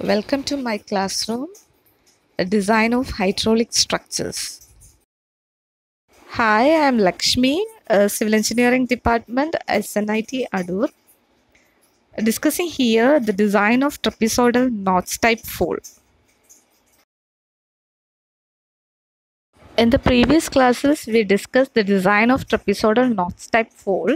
Welcome to my classroom, a design of hydraulic structures. Hi, I am Lakshmi, Civil Engineering Department, SNIT Adur. Discussing here the design of trapezoidal knots type 4. In the previous classes, we discussed the design of trapezoidal knots type 4.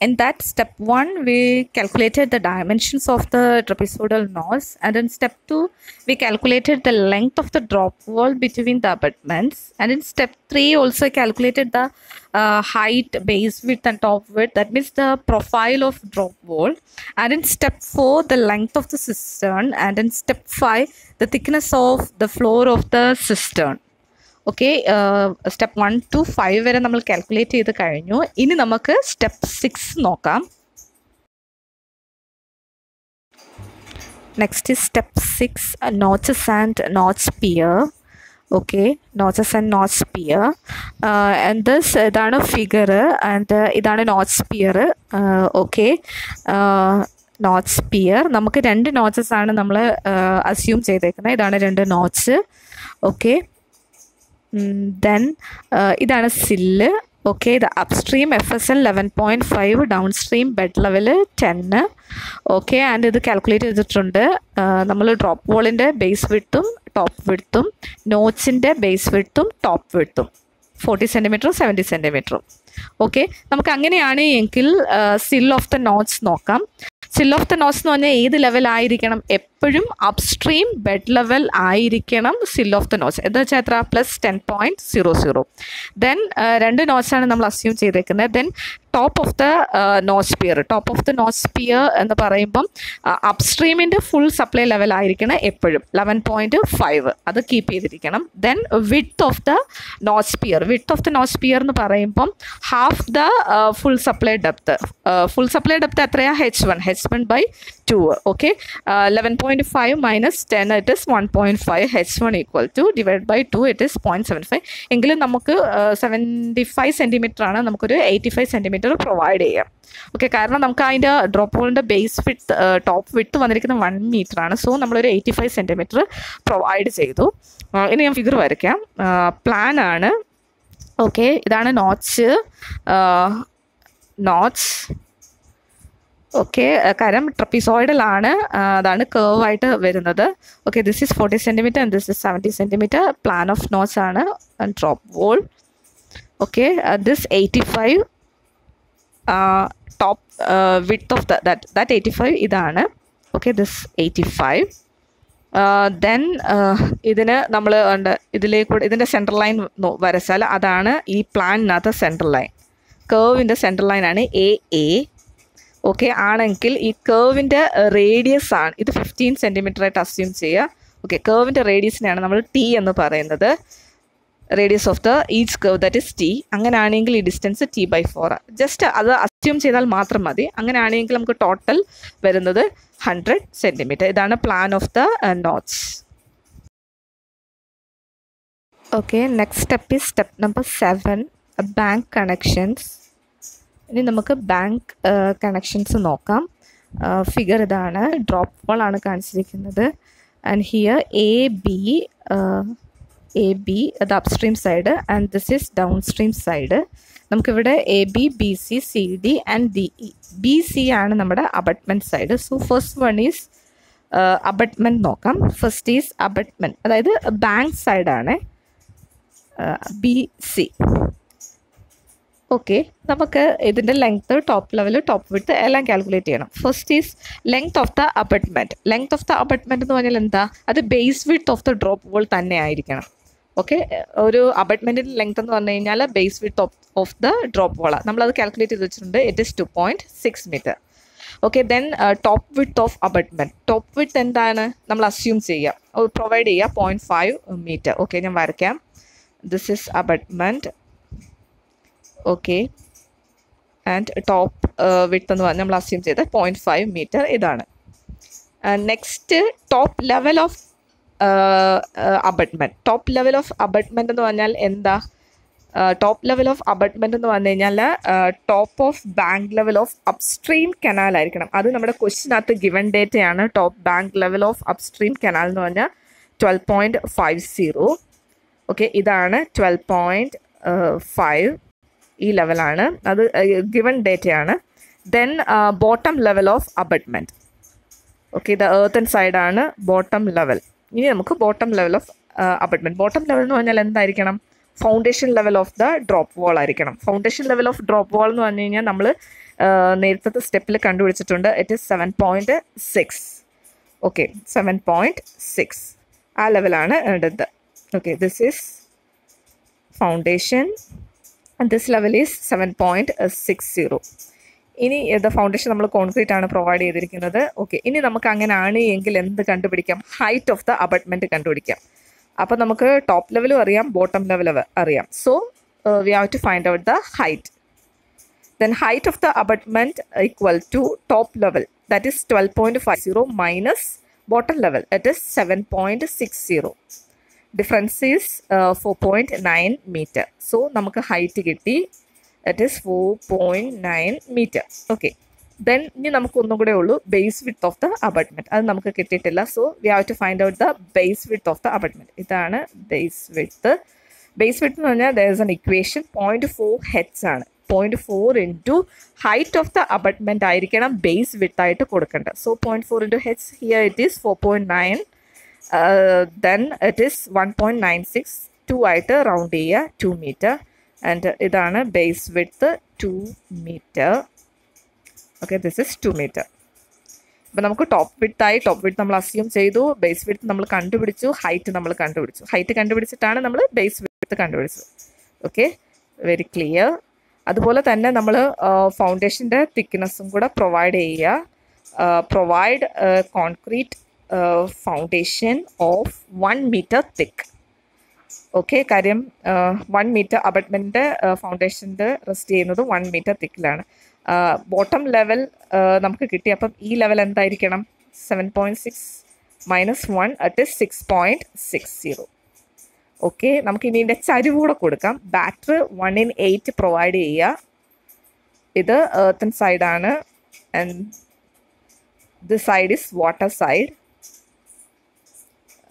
In that step 1, we calculated the dimensions of the trapezoidal knots, and in step 2, we calculated the length of the drop wall between the abutments, and in step 3, also calculated the uh, height, base width, and top width. That means the profile of drop wall, and in step 4, the length of the cistern, and in step 5, the thickness of the floor of the cistern. Okay step one two five വരെ നമ്മൾ calculate ചെയ്ത് കഴിഞ്ഞു. ഇനി നമുക്ക് step six നോക്കാം. Next step six notches and notch pier okay notches and notch pier and this ഇതാണ് figure and ഇതാണ് notch pier okay notch pier നമുക്ക് രണ്ട് നോച്ചസ് ആണ് നമ്മൾ അസ്യൂം ചെയ്തേക്കുന്നത് ഇതാണ് രണ്ട് നോച്ച് ഓക്കെ ദെൻ ഇതാണ് സില്ല് ഓക്കെ ഇത് upstream F S L eleven point five downstream bed level ten okay and ഇത് കാൽക്കുലേറ്റ് ചെയ്തിട്ടുണ്ട്. നമ്മൾ ഡ്രോപ്പ് വോളിന്റെ ബേസ് വിട്ടും ടോപ്പ് വിട്ടും നോച്ചിന്റെ ബേസ് വിട്ടും ടോപ്പ് വിട്ടും ഫോർട്ടി സെന്റിമീറ്ററും സെവന്റി സെന്റിമീറ്ററും ഓക്കെ നമുക്ക് അങ്ങനെയാണ് എങ്കിൽ സിൽ ഓഫ് ദ നോട്ട്സ് നോക്കാം. സിൽ ഓഫ് ദ നോട്ട്സ് എന്ന് പറഞ്ഞാൽ ഏത് ലെവൽ ആയിരിക്കണം? എപ്പോഴും അപ്സ്ട്രീം ബെഡ് ലെവൽ ആയിരിക്കണം സിൽ ഓഫ് ദ നോസ് എന്ന് വെച്ചാൽ എത്ര? Plus ten point zero zero then രണ്ട് നോട്ട്സാണ് നമ്മൾ അസ്യൂം ചെയ്തേക്കുന്നത് then top of the notch pier pier top of the notch pier pier എന്ന് പറയുമ്പം അപ്സ്ട്രീമിന്റെ ഫുൾ സപ്ലൈ ലെവൽ ആയിരിക്കണം എപ്പോഴും. ലെവൻ പോയിന്റ് ഫൈവ് അത് കീപ്പ് ചെയ്തിരിക്കണം. Then width of the notch pier pier width of the notch pier pier എന്ന് പറയുമ്പം half the full supply depth full supply depth എത്രയാണ് H one H one by two okay eleven point five minus ten it is one point five H one equal to divide by two it is point seven five എങ്കിലും നമുക്ക് seventy five centimetre ആണ് നമുക്കൊരു eighty five centimetre provide ചെയ്യാം. Okay കാരണം നമുക്ക് അതിന്റെ drop ഹോളിന്റെ base width top വിട്ട് വന്നിരിക്കുന്ന വൺ മീറ്റർ ആണ്. സോ നമ്മളൊരു എയ്റ്റി ഫൈവ് സെന്റിമീറ്റർ പ്രൊവൈഡ് ചെയ്തു ഇനി ഞാൻ ഫിഗർ വരയ്ക്കാം. പ്ലാൻ ആണ്. ഓക്കെ ഇതാണ് നോച്ച് നോട്ട്സ് ഓക്കെ കരം ട്രപ്പിസോയിഡൽ ആണ് അതാണ് കേർവ് ആയിട്ട് വരുന്നത്. Okay this is forty centimetre and this is seventy centimetre plan of notch ആണ് drop wall okay this eighty five top width of that that eighty five ഇതാണ്. Okay this eighty five then ഇതിന് നമ്മൾ ഉണ്ട് ഇതിലേക്കൂടെ ഇതിന്റെ central line വരച്ചാൽ അതാണ് ഈ പ്ലാനിനകത്ത് സെൻട്രൽ ലൈൻ കേർവിന്റെ സെൻട്രൽ ലൈനാണ് എ എ ഓക്കെ ആണെങ്കിൽ ഈ കേർവിന്റെ റേഡിയസ് ആണ്. ഇത് ഫിഫ്റ്റീൻ ആയിട്ട് അസ്യൂം ചെയ്യുക. ഓക്കെ കേർവിന്റെ റേഡിയസിനെയാണ് നമ്മൾ ടി എന്ന് പറയുന്നത്. Radius of the each curve that is T അങ്ങനെയാണെങ്കിൽ ഈ distance T by four just അത് അസ്യൂം ചെയ്താൽ മാത്രം മതി. അങ്ങനെയാണെങ്കിൽ നമുക്ക് ടോട്ടൽ വരുന്നത് ഹൺഡ്രഡ് സെന്റിമീറ്റർ ഇതാണ് plan of the notes okay next step is step number seven bank connections ഇനി നമുക്ക് ബാങ്ക് കണക്ഷൻസ് നോക്കാം. ഫിഗർ ഇതാണ്. ഡ്രോപ്പ് വോൾ ആണ് കാണിച്ചിരിക്കുന്നത്. And here A B A B അത് upstream side and this is downstream side നമുക്കിവിടെ A B B C C D and D E B C ആണ് നമ്മുടെ abutment side so first one is abutment നോക്കാം. First is abutment അതായത് bank സൈഡാണ് B C okay നമുക്ക് ഇതിന്റെ length top level top വിട്ട് എല്ലാം കാൽക്കുലേറ്റ് ചെയ്യണം. First is length of the abutment length of the abutment എന്ന് പറഞ്ഞാൽ എന്താ? അത് base width of the drop wall തന്നെ ആയിരിക്കണം. ഓക്കെ ഒരു അപ്പാർട്ട്മെന്റിന്റെ ലെങ്ത് എന്ന് പറഞ്ഞു കഴിഞ്ഞാൽ base width of of the drop വോളാണ് നമ്മളത് കാൽക്കുലേറ്റ് ചെയ്ത് വെച്ചിട്ടുണ്ട്. It is two point six metre okay then top width of abutment top width എന്താണ്? നമ്മൾ അസ്യൂം ചെയ്യുക പ്രൊവൈഡ് ചെയ്യുക പോയിന്റ് ഫൈവ് മീറ്റർ ഓക്കെ ഞാൻ വരയ്ക്കാം. This is abutment okay and top width എന്ന് പറഞ്ഞാൽ നമ്മൾ അസ്യൂം ചെയ്ത പോയിന്റ് ഫൈവ് മീറ്റർ ഇതാണ്. Next top level of abutment top level of abutment എന്ന് പറഞ്ഞാൽ എന്താ? ടോപ്പ് ലെവൽ ഓഫ് അബട്ട്മെന്റ് എന്ന് പറഞ്ഞു കഴിഞ്ഞാൽ top of bank level of upstream canal ആയിരിക്കണം. അത് നമ്മുടെ ക്വസ്റ്റിനകത്ത് given ഡേറ്റയാണ് top bank level of upstream canal എന്ന് പറഞ്ഞാൽ twelve point five zero okay ഇതാണ് ട്വൽവ് പോയിന്റ് ഫൈവ് ഈ ലെവലാണ്. അത് given ഡേറ്റയാണ് then bottom level of abutment okay ഇത് ഏർത്തൻ സൈഡാണ് ബോട്ടം ലെവൽ ഇനി നമുക്ക് bottom level of abutment bottom level എന്ന് പറഞ്ഞാൽ എന്തായിരിക്കണം? Foundation level of the drop wall ആയിരിക്കണം. Foundation level of drop wall എന്ന് പറഞ്ഞു കഴിഞ്ഞാൽ നമ്മൾ നേരത്തെ സ്റ്റെപ്പിൽ കണ്ടുപിടിച്ചിട്ടുണ്ട്. It is seven point six okay seven point six ആ ലെവലാണ് വേണ്ടത് okay this is foundation this level is seven point six zero ഇനി ഇത് ഫൗണ്ടേഷൻ നമ്മൾ കോൺക്രീറ്റ് ആണ് പ്രൊവൈഡ് ചെയ്തിരിക്കുന്നത്? ഓക്കെ ഇനി നമുക്ക് അങ്ങനെ ആണ് എങ്കിൽ എന്ത് കണ്ടുപിടിക്കാം? ഹൈറ്റ് ഓഫ് ദ അബട്ട്മെന്റ് കണ്ടുപിടിക്കാം. അപ്പോൾ നമുക്ക് ടോപ്പ് ലെവലും അറിയാം ബോട്ടം ലെവലും അറിയാം. So we have to find out the height then height of the abutment equal to top level. That is 12.50 minus bottom level. That is 7.60 difference is uh, 4.9 meter. So നമുക്ക് height കിട്ടി. That is 4.9 meter. Okay. Then ഇനി നമുക്ക് ഒന്നും കൂടെ ഉള്ളൂ. Base width of the abutment അത് നമുക്ക് കിട്ടിയിട്ടില്ല. So we have to find out the base width of the abutment ഇതാണ് ബേസ് വിത്ത് ബേസ് വിത്ത് എന്ന് പറഞ്ഞാൽ there is an equation point four heads ആണ്. Point four into height of the abutment ആയിരിക്കണം base width ആയിട്ട് കൊടുക്കേണ്ടത്. So point four into heads here it is four point nine then it is one point nine six two ആയിട്ട് round ചെയ്യുക two metre and ഇതാണ് base width two metre okay this is two metre അപ്പോൾ നമുക്ക് top ആയി top width നമ്മൾ assume ചെയ്തു. Base വിട്ട് നമ്മൾ കണ്ടുപിടിച്ചു ഹൈറ്റ് നമ്മൾ കണ്ടുപിടിച്ചു. ഹൈറ്റ് കണ്ടുപിടിച്ചിട്ടാണ് നമ്മൾ ബേസ് വിട്ട് കണ്ടുപിടിച്ചത്. ഓക്കെ വെരി ക്ലിയർ അതുപോലെ തന്നെ നമ്മൾ ഫൗണ്ടേഷന്റെ തിക്നെസ്സും കൂടെ പ്രൊവൈഡ് ചെയ്യുക. Provide concrete foundation of one metre thick okay കാര്യം വൺ മീറ്റർ അബട്ട്മെന്റ് ഫൗണ്ടേഷന്റെ റെസ്റ്റ് ചെയ്യുന്നത് വൺ മീറ്റർ തിക്കിലാണ് ബോട്ടം ലെവൽ നമുക്ക് കിട്ടി. അപ്പം ഈ ലെവൽ എന്തായിരിക്കണം? Seven point six minus one at six point six zero okay നമുക്ക് ഇനി ഇതിന്റെ ചരിവ് കൂടെ കൊടുക്കാം. Batter one in eight provide ചെയ്യുക. ഇത് ഏർത്തൻ സൈഡാണ് and the side is water side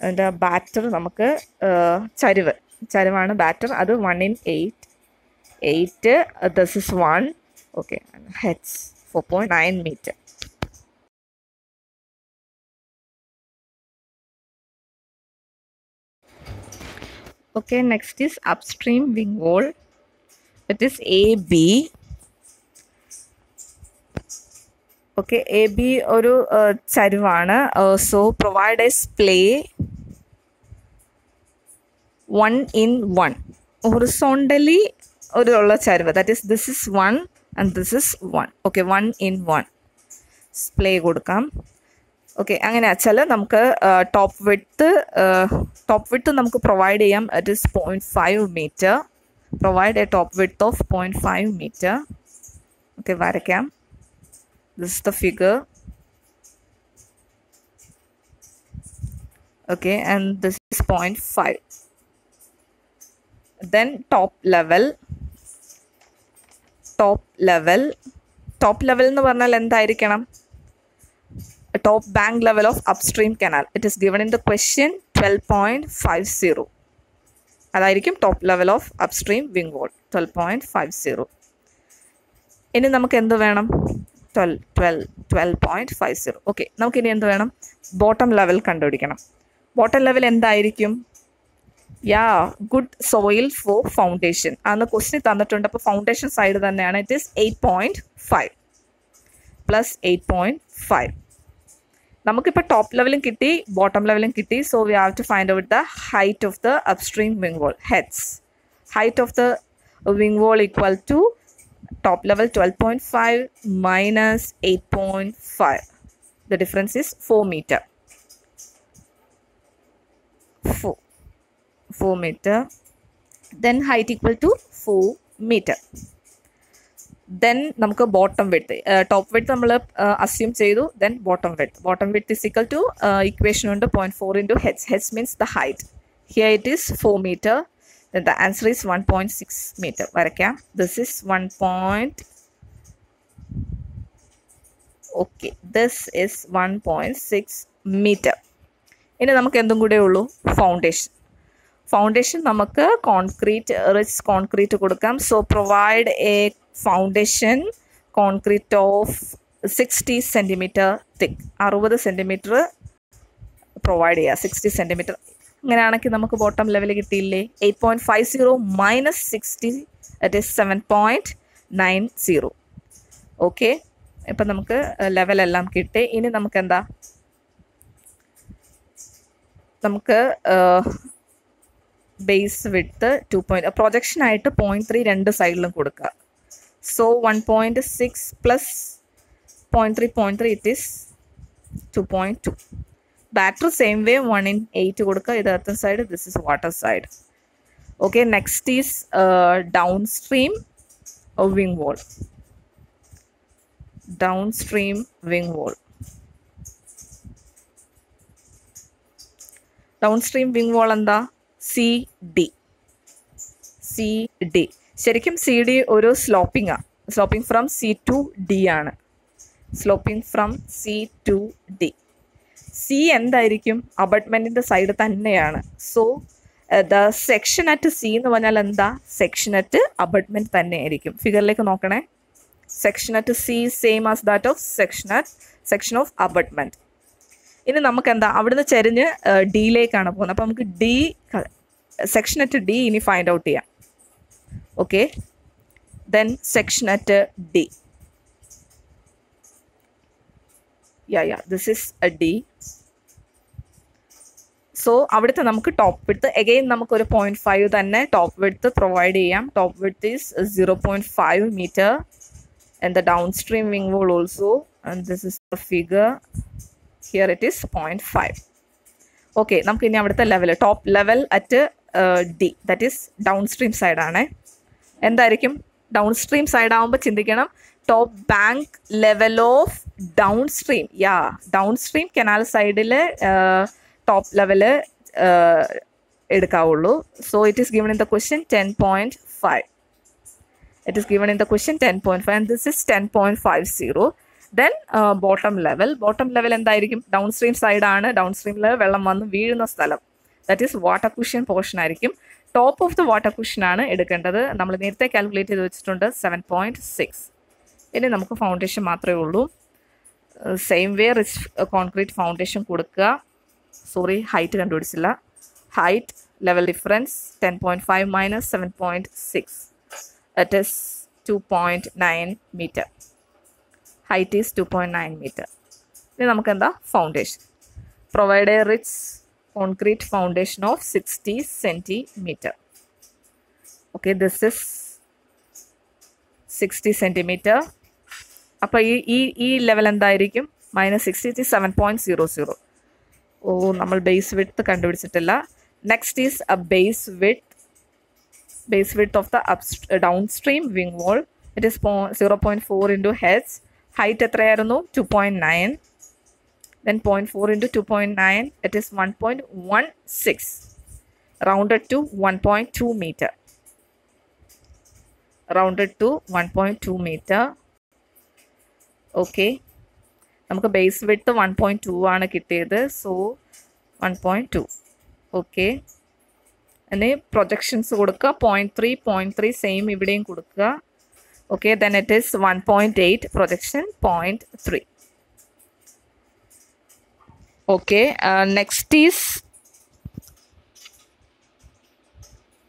അതിന്റെ ബാറ്റർ നമുക്ക് ചരിവ്. ചരിവാണ് ബാറ്റർ. അത് one in eight eight this is one okay H four point nine metre okay next is upstream wing wall. It is ab okay A B ഒരു ചരിവാണ്. So provide as splay one in one horizontally ഒരു ഉള്ള ചരിവ്. That is this is one and this is one okay one in one splay കൊടുക്കാം. Okay അങ്ങനെ വെച്ചാൽ നമുക്ക് top വിട്ട് top വിട്ട് നമുക്ക് പ്രൊവൈഡ് ചെയ്യാം. It is point five metre provide a top width of point five metre okay വരയ്ക്കാം. This is the figure. Okay and this is 0.5 then top level. Top level. Top level എന്ന് പറഞ്ഞാൽ എന്തായിരിക്കണം? Top bank level of upstream canal it is given in the question twelve point five zero അതായിരിക്കും top level of upstream wing wall twelve point five zero ഇനി നമുക്ക് എന്ത് വേണം? Twelve twelve twelve point five zero okay നമുക്കിനി എന്ത് വേണം? Bottom level കണ്ടുപിടിക്കണം. Bottom level എന്തായിരിക്കും? Yeah good soil for foundation അന്ന് ക്വസ്റ്റ്യൻ തന്നിട്ടുണ്ട്. അപ്പോൾ ഫൗണ്ടേഷൻ സൈഡ് തന്നെയാണ്. It is eight point five plus eight point five നമുക്കിപ്പോൾ ടോപ്പ് ലെവലും കിട്ടി ബോട്ടം ലെവലും കിട്ടി. So we have to find out the height of the upstream wing wall heads height of the wing wall equal to top level 12.5 minus 8.5 the difference is 4 meter. 4 4 meter. Then height equal to 4 meter. Then നമുക്ക് bottom width top width നമ്മൾ assume ചെയ്തു. Then bottom width bottom width is equal to equation ഉണ്ട് point four into H H means the height here it is four metre the answer is one point six metre വരയ്ക്കാം. This is one point okay this is one point six metre ഇനി നമുക്ക് എന്തും കൂടെ ഉള്ളൂ? Foundation foundation നമുക്ക് concrete rich concrete കൊടുക്കാം. So provide a foundation concrete of sixty centimetre thick അറുപത് centimetre provide ചെയ്യുക സിക്സ്റ്റി സെന്റിമീറ്റർ അങ്ങനെയാണെങ്കിൽ നമുക്ക് ബോട്ടം ലെവൽ കിട്ടിയില്ലേ? Eight point five zero minus sixty that is seven point nine zero okay ഇപ്പം നമുക്ക് ലെവലെല്ലാം കിട്ടി. ഇനി നമുക്ക് എന്താ നമുക്ക് ബേസ് വിത്ത് ടു പോയിന്റ് പ്രൊജക്ഷനായിട്ട് പോയിന്റ് ത്രീ രണ്ട് സൈഡിലും കൊടുക്കുക so one point six plus point three point three it is two point two batter same way one in eight കൊടുക്കുക ഇത് earthen side this is water side okay next is downstream wing wall downstream wing wall downstream wing wall എന്താ? C D. C D. ശരിക്കും C D ഒരു sloping ആണ് sloping from C to D ആണ്. Sloping from C to D C എന്തായിരിക്കും? അബട്ട്മെന്റിന്റെ side തന്നെയാണ്. So the section at C എന്ന് പറഞ്ഞാൽ എന്താ? സെക്ഷൻ അറ്റ് അബട്ട്മെന്റ് തന്നെയായിരിക്കും. ഫിഗറിലേക്ക് നോക്കണേ. Section at C same as that of section at section of abutment ഇനി നമുക്ക് എന്താ അവിടുന്ന് ചെരിഞ്ഞ് ഡിയിലേക്കാണ് പോകുന്നത്. അപ്പോൾ നമുക്ക് ഡി സെക്ഷൻ അറ്റ് ഡി ഇനി ഫൈൻഡ് ഔട്ട് ചെയ്യാം. Okay then section at D yeah yeah this is A D so അവിടുത്തെ നമുക്ക് ടോപ്പ് വിടുത്ത് എഗെയിൻ നമുക്കൊരു പോയിന്റ് ഫൈവ് തന്നെ ടോപ്പ് വിടുത്ത് പ്രൊവൈഡ് ചെയ്യാം. Top width is zero point five metre and the downstream wing wall also and this is the figure here it is point five okay നമുക്ക് ഇനി അവിടുത്തെ level top level at D that is downstream സൈഡാണ് എന്തായിരിക്കും? Down stream side ആകുമ്പോൾ ചിന്തിക്കണം top bank level of downstream yeah downstream canal സൈഡിൽ top level എടുക്കാവുള്ളൂ. So it is given in the question ten point five it is given in the question ten point five and this is ten point five zero then bottom level bottom level എന്തായിരിക്കും? Downstream സൈഡാണ് down സ്ട്രീമിൽ വെള്ളം വന്ന് വീഴുന്ന സ്ഥലം. That is water cushion portion ആയിരിക്കും. Top of the water cushion ആണ് എടുക്കേണ്ടത്. നമ്മൾ നേരത്തെ കാൽക്കുലേറ്റ് ചെയ്ത് വെച്ചിട്ടുണ്ട് സെവൻ പോയിന്റ് സിക്സ് ഇനി നമുക്ക് ഫൗണ്ടേഷൻ മാത്രമേ ഉള്ളൂ. Same way rich concrete foundation കൊടുക്കുക. Sorry height കണ്ടുപിടിച്ചില്ല. Height level difference ten point five minus seven point six that is two point nine metre height is two point nine metre ഇനി നമുക്ക് എന്താ foundation provide a rich concrete foundation of sixty centimetre okay this is sixty centimetre അപ്പോൾ ഈ ഈ ഈ level എന്തായിരിക്കും? Minus sixty seven point zero zero ഓ നമ്മൾ base width കണ്ടുപിടിച്ചിട്ടില്ല. Next is a base width base width of the up down stream wing wall it is zero point four into heads height എത്രയായിരുന്നു? Two point nine then point four into two point nine it is one point one six rounded to one point two metre rounded to one point two metre okay നമുക്ക് base width one point two ആണ് കിട്ടിയത്. So one point two okay എന്നീ projections കൊടുക്കുക. Point three point three same ഇവിടെയും കൊടുക്കുക. Point eight projection point three okay next is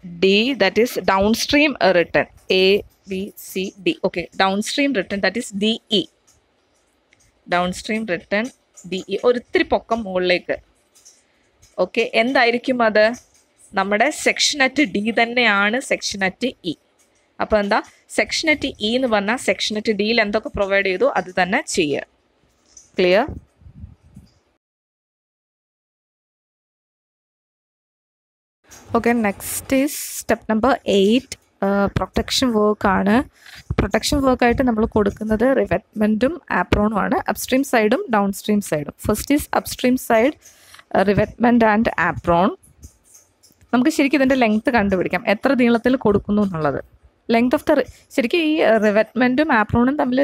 D that is down stream return A B C D okay down stream return that is D E down stream return D E ഒരിത്തിരി പൊക്കം മുകളിലേക്ക്. ഓക്കെ എന്തായിരിക്കും അത്? നമ്മുടെ section at D തന്നെയാണ് section at E അപ്പോൾ എന്താ? സെക്ഷൻ അറ്റ് ഇ എന്ന് പറഞ്ഞാൽ സെക്ഷൻ അറ്റ് ഡിയിൽ എന്തൊക്കെ പ്രൊവൈഡ് ചെയ്തു? അത് തന്നെ ചെയ്യുക. Clear okay next is step number eight protection വർക്കാണ് പ്രൊട്ടക്ഷൻ വർക്കായിട്ട് നമ്മൾ കൊടുക്കുന്നത് റിവെറ്റ്മെന്റും ആപ്രോണും ആണ്. അപ്സ്ട്രീം സൈഡും ഡൗൺ സ്ട്രീം സൈഡും first is upstream side revetment and apron നമുക്ക് ശരിക്കും ഇതിന്റെ ലെങ്ത്ത് കണ്ടുപിടിക്കാം. എത്ര നീളത്തിൽ കൊടുക്കുന്നു എന്നുള്ളത്. ലെങ്ത് ഓഫ് ദ ശരിക്കും ഈ റിവെറ്റ്മെന്റും ആപ്രോണും തമ്മിൽ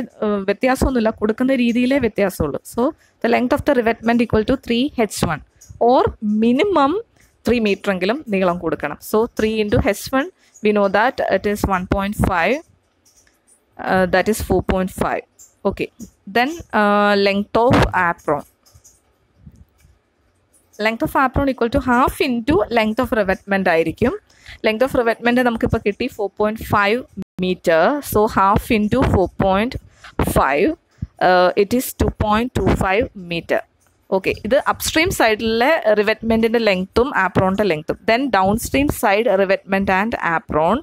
വ്യത്യാസമൊന്നുമില്ല. കൊടുക്കുന്ന രീതിയിലേ വ്യത്യാസമുള്ളൂ. So the length of the revetment equal to three H one or minimum three metre എങ്കിലും നീളം കൊടുക്കണം. So three into H one we know that it is one point five that is four point five okay then length of apron length of apron equal to half into length of revetment ആയിരിക്കും. Length of revetment നമുക്കിപ്പോൾ കിട്ടി four point five metre so half into four point five it is two point two five metre okay ഇത് upstream സൈഡിലെ റിവെറ്റ്മെന്റിന്റെ ലെങ്ത്തും ആപ്രോണിന്റെ ലെങ്ത്തും then down stream side revetment and apron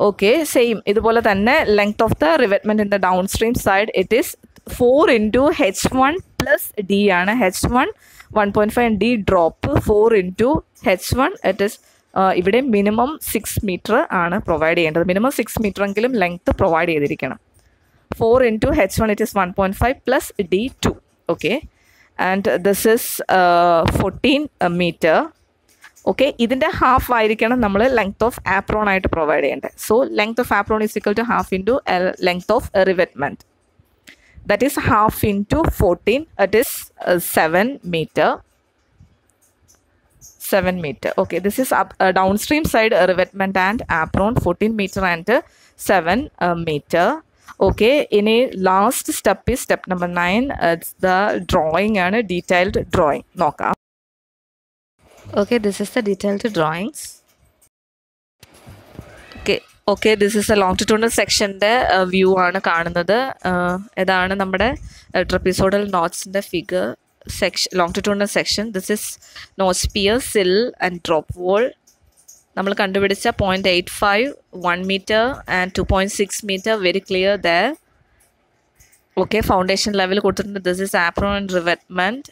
okay same ഇതുപോലെ തന്നെ length of the revetment in the down stream side it is four into H one plus D ആണ് H one one point five D drop four into H one it is ഇവിടെ minimum six metre ആണ് provide ചെയ്യേണ്ടത്. Minimum six meter എങ്കിലും length provide ചെയ്തിരിക്കണം. Four into H one it is one point five plus D two okay and this is fourteen metre okay ഇതിന്റെ half ആയിരിക്കണം നമ്മൾ length of apron ആയിട്ട് provide ചെയ്യേണ്ടത്. So length of apron is equal to half into length of revetment that is half into 14 it is uh, 7 meter. 7 meter. Okay this is up uh, downstream side uh, revetment and apron 14 meter and uh, 7 uh, meter. Okay in a last step is step number 9 it's the drawing and a detailed drawing. Knock up okay this is the detailed drawings. Okay okay this is a longitudinal സെക്ഷന്റെ view ആണ് കാണുന്നത്. Uh, ഇതാണ് നമ്മുടെ trapezoidal നോട്ട്സിന്റെ figure section longitudinal section this is nose pier sill and drop wall നമ്മൾ കണ്ടുപിടിച്ച point eight five one metre and two point six metre very clear the okay foundation level കൊടുത്തിട്ടുണ്ട്. This is apron and revetment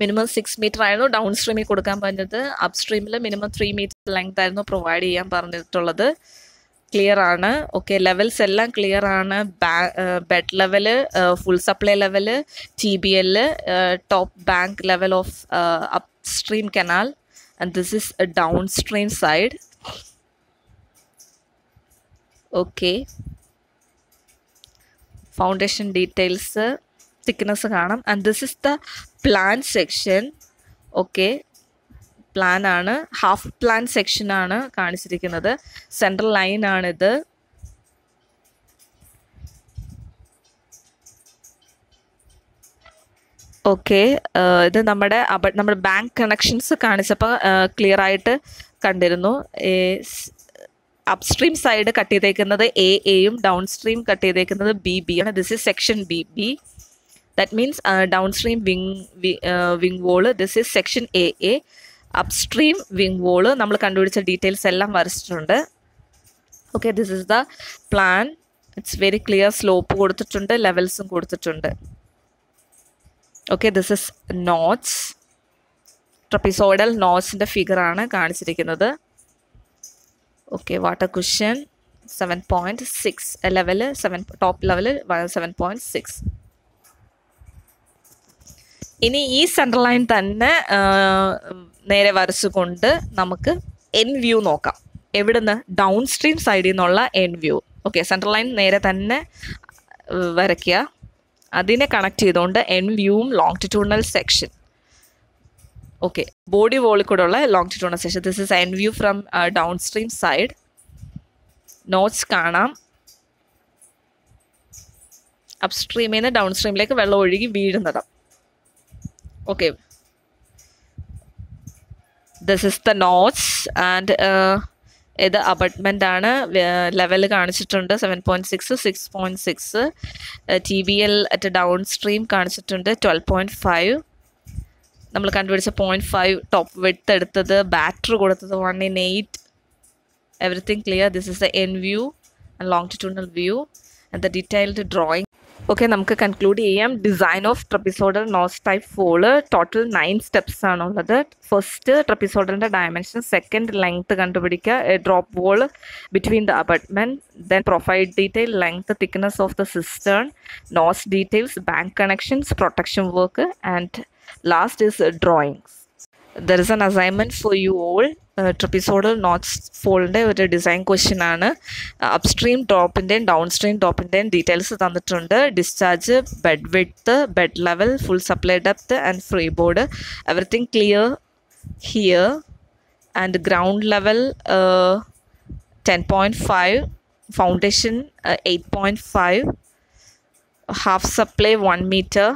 minimum six metre ആയിരുന്നു down സ്ട്രീമിൽ കൊടുക്കാൻ പറഞ്ഞത്. Up സ്ട്രീമിൽ minimum three metre length ആയിരുന്നു provide ചെയ്യാൻ പറഞ്ഞിട്ടുള്ളത്. Clear ആണ്. ഓക്കെ ലെവൽസ് എല്ലാം ക്ലിയർ ആണ്. Bed level full supply level T B L top bank level of up stream canal and this is down stream side okay foundation details thickness കാണാം. And this is the plan section okay plan ആണ്. Half plan section ആണ് കാണിച്ചിരിക്കുന്നത്. Central line ആണിത്. Okay ഇത് നമ്മുടെ നമ്മുടെ bank connections കാണിച്ചപ്പോൾ clear ആയിട്ട് കണ്ടിരുന്നു. അപ്സ്ട്രീം സൈഡ് കട്ട് ചെയ്തേക്കുന്നത് എ എയും ഡൗൺ സ്ട്രീം കട്ട് ചെയ്തേക്കുന്നത് ബി ബി ആണ്. This is section B B that means down stream wing wing wall this is section A A upstream wing wall നമ്മൾ കണ്ടുപിടിച്ച details എല്ലാം വരച്ചിട്ടുണ്ട്. Okay this is the plan it's very clear slope കൊടുത്തിട്ടുണ്ട് ലെവൽസും കൊടുത്തിട്ടുണ്ട്. Okay this is notches trapezoidal നോട്ട്സിന്റെ ഫിഗറാണ് കാണിച്ചിരിക്കുന്നത്. Okay water cushion seven point six level seven top level seven point six ഇനി ഈ സെൻട്രൽ ലൈൻ തന്നെ നേരെ വരച്ചുകൊണ്ട് നമുക്ക് എൻ വ്യൂ നോക്കാം. എവിടുന്ന്? ഡൗൺ സ്ട്രീം സൈഡിൽ നിന്നുള്ള end view okay central line നേരെ തന്നെ വരയ്ക്കുക. അതിനെ കണക്ട് ചെയ്തുകൊണ്ട് എൻ വ്യൂവും ലോങ്റ്റിറ്റ്യൂണൽ സെക്ഷൻ ഓക്കെ ബോഡി വോളിൽ കൂടെ ഉള്ള longitudinal section this is end view from down stream side notches കാണാം. അപ്സ്ട്രീമിൽ നിന്ന് ഡൗൺ സ്ട്രീമിലേക്ക് വെള്ളം ഒഴുകി വീഴുന്നത് okay this is the notches and ഇത് അബട്ട്മെന്റ് ആണ്. ലെവൽ കാണിച്ചിട്ടുണ്ട്. Seven point six six point six T B L at down stream കാണിച്ചിട്ടുണ്ട്. ട്വൽവ് പോയിന്റ് ഫൈവ് നമ്മൾ കണ്ടുപിടിച്ച പോയിന്റ് ഫൈവ് ടോപ്പ് വിട്ട് എടുത്തത് ബാറ്ററി കൊടുത്തത് one in eight everything clear this is end view and long longitudinal view and the detailed drawing okay നമുക്ക് conclude ചെയ്യാം. Design of trapezoidal notch type fall total nine steps ആണുള്ളത്. First ട്രപ്പിസോഡലിന്റെ dimension second length കണ്ടുപിടിക്കുക. Drop wall between the abutment then profile detail length thickness of the cistern notch details bank connections protection work and last is drawings there is an assignment for you all trapezoidal notch ഫോളിന്റെ ഒരു design question ആണ്. Upstream ടോപ്പിന്റെയും down stream ടോപ്പിന്റെയും details തന്നിട്ടുണ്ട്. Discharge bed width bed level full supply depth and free board everything clear here and ground level ten point five foundation eight point five half supply one metre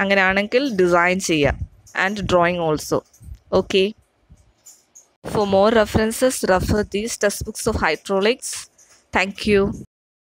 അങ്ങനെയാണെങ്കിൽ design ചെയ്യുക and drawing also okay For more references, refer these textbooks of hydraulics. Thank you.